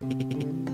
Hehehehe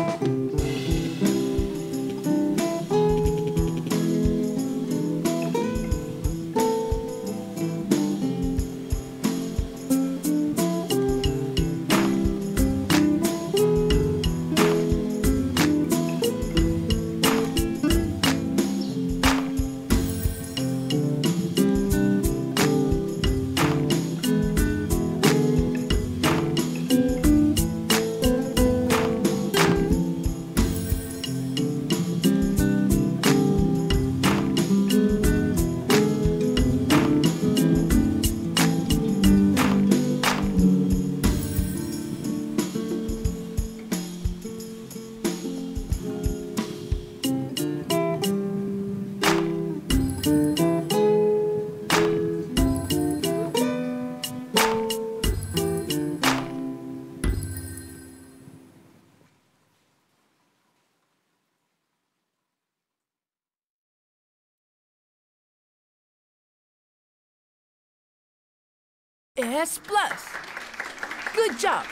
S plus. Good job.